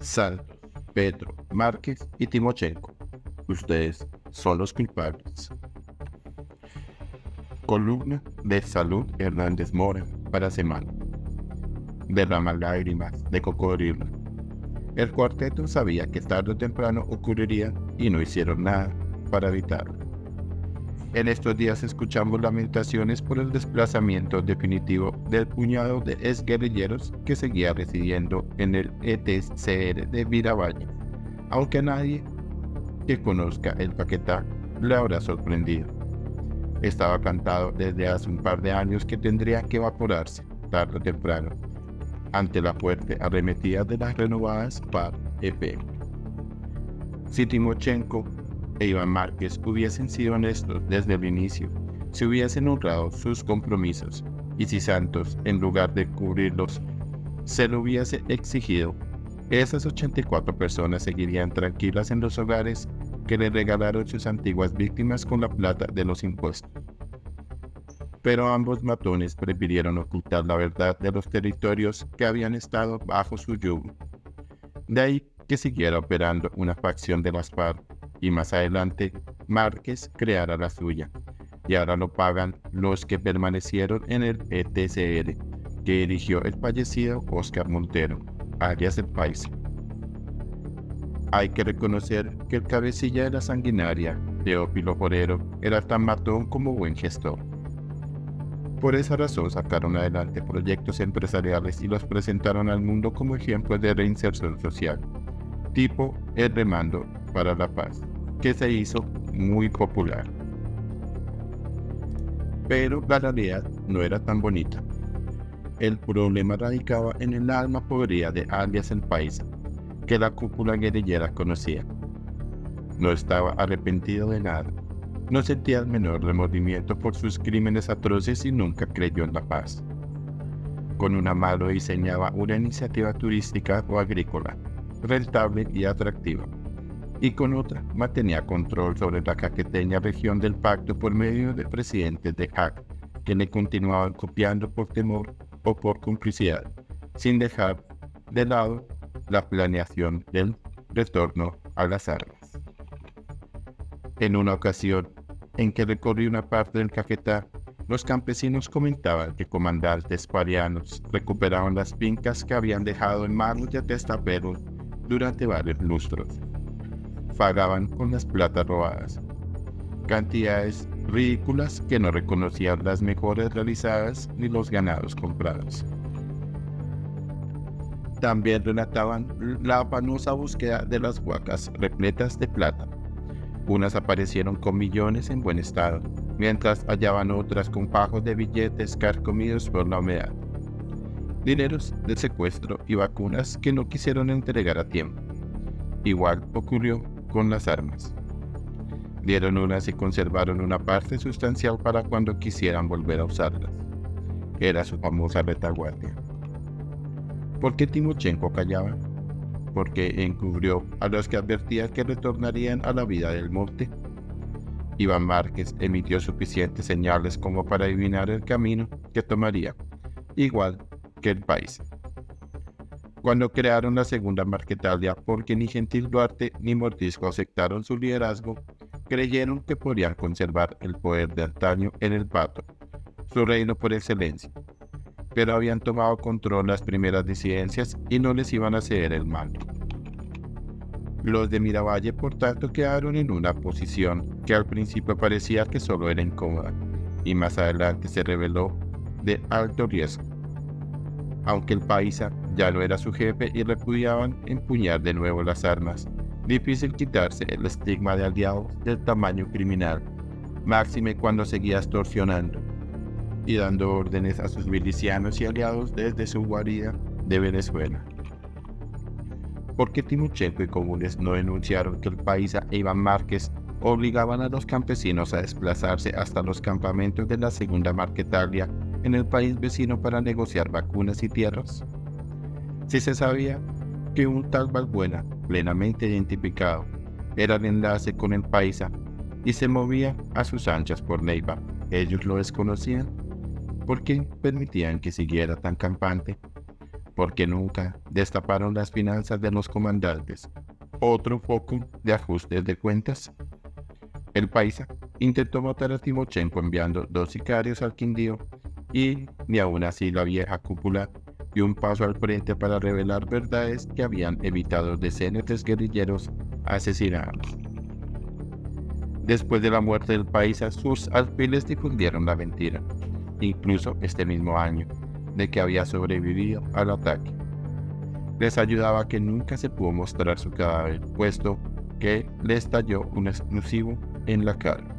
Santos, Petro, Márquez y Timochenko. Ustedes son los culpables. Columna de Salud Hernández Mora para semana. Derrama lágrimas de cocodrilo. El cuarteto sabía que tarde o temprano ocurriría y no hicieron nada para evitarlo. En estos días escuchamos lamentaciones por el desplazamiento definitivo del puñado de exguerrilleros que seguía residiendo en el ETCR de Viravalle, aunque nadie que conozca el Paquetá le habrá sorprendido. Estaba cantado desde hace un par de años que tendría que evaporarse, tarde o temprano, ante la fuerte arremetida de las renovadas PAR-EP. Si e Iván Márquez hubiesen sido honestos desde el inicio, si hubiesen honrado sus compromisos, y si Santos, en lugar de cubrirlos, se lo hubiese exigido, esas 84 personas seguirían tranquilas en los hogares que le regalaron sus antiguas víctimas con la plata de los impuestos. Pero ambos matones prefirieron ocultar la verdad de los territorios que habían estado bajo su yugo. De ahí que siguiera operando una facción de las FARC y más adelante Márquez creara la suya. Y ahora lo pagan los que permanecieron en el ETCR, que erigió el fallecido Oscar Montero, alias el País. Hay que reconocer que el cabecilla de la sanguinaria, Teófilo Forero, era tan matón como buen gestor. Por esa razón sacaron adelante proyectos empresariales y los presentaron al mundo como ejemplos de reinserción social, tipo el remando para la paz, que se hizo muy popular. Pero la realidad no era tan bonita. El problema radicaba en el alma podrida de alias el país, que la cúpula guerrillera conocía. No estaba arrepentido de nada, no sentía el menor remordimiento por sus crímenes atroces y nunca creyó en la paz. Con una mano diseñaba una iniciativa turística o agrícola, rentable y atractiva y con otra mantenía control sobre la caqueteña región del pacto por medio de presidentes de HAC, que le continuaban copiando por temor o por complicidad, sin dejar de lado la planeación del retorno a las armas. En una ocasión en que recorrí una parte del Caquetá, los campesinos comentaban que comandantes parianos recuperaban las fincas que habían dejado en manos de atestaperos durante varios lustros pagaban con las platas robadas. Cantidades ridículas que no reconocían las mejores realizadas ni los ganados comprados. También relataban la afanosa búsqueda de las huacas repletas de plata. Unas aparecieron con millones en buen estado, mientras hallaban otras con pajos de billetes carcomidos por la humedad. Dineros de secuestro y vacunas que no quisieron entregar a tiempo. Igual ocurrió con las armas. Dieron unas y conservaron una parte sustancial para cuando quisieran volver a usarlas. Era su famosa retaguardia. ¿Por qué Timochenko callaba? Porque encubrió a los que advertían que retornarían a la vida del monte. Iván Márquez emitió suficientes señales como para adivinar el camino que tomaría, igual que el país cuando crearon la segunda Marquetalia, porque ni Gentil Duarte ni Mordisco aceptaron su liderazgo, creyeron que podían conservar el poder de antaño en el pato, su reino por excelencia. Pero habían tomado control las primeras disidencias y no les iban a ceder el mando. Los de Miravalle, por tanto, quedaron en una posición que al principio parecía que solo era incómoda, y más adelante se reveló de alto riesgo. Aunque el paisa ya no era su jefe y repudiaban empuñar de nuevo las armas. Difícil quitarse el estigma de aliado del tamaño criminal, máxime cuando seguía extorsionando y dando órdenes a sus milicianos y aliados desde su guarida de Venezuela. ¿Por qué y comunes no denunciaron que el paisa e Iván Márquez obligaban a los campesinos a desplazarse hasta los campamentos de la segunda Marquetalia en el país vecino para negociar vacunas y tierras? Si se sabía que un tal Valbuena, plenamente identificado, era el enlace con el paisa y se movía a sus anchas por Neiva, ellos lo desconocían. ¿Por qué permitían que siguiera tan campante? porque nunca destaparon las finanzas de los comandantes. Otro foco de ajustes de cuentas. El paisa intentó matar a Timochenko enviando dos sicarios al Quindío y ni aún así la vieja cúpula dio un paso al frente para revelar verdades que habían evitado decenas de guerrilleros asesinados. Después de la muerte del paisa, sus alfiles difundieron la mentira, incluso este mismo año, de que había sobrevivido al ataque. Les ayudaba que nunca se pudo mostrar su cadáver, puesto que le estalló un exclusivo en la cara.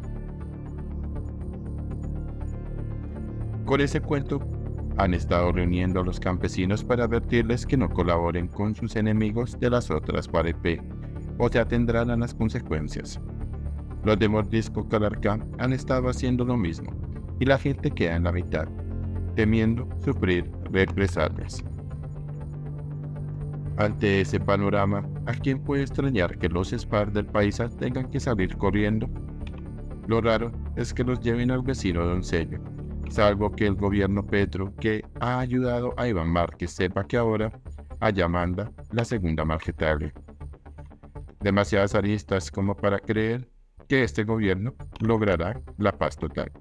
Con ese cuento han estado reuniendo a los campesinos para advertirles que no colaboren con sus enemigos de las otras 4P o se atendrán a las consecuencias. Los de Mordisco Calarcá han estado haciendo lo mismo y la gente queda en la mitad, temiendo sufrir represalias. Ante ese panorama, ¿a quién puede extrañar que los SPAR del país tengan que salir corriendo? Lo raro es que los lleven al vecino Doncello, salvo que el gobierno Petro, que ha ayudado a Iván Márquez, sepa que ahora allá manda la segunda margetable. Demasiadas aristas como para creer que este gobierno logrará la paz total.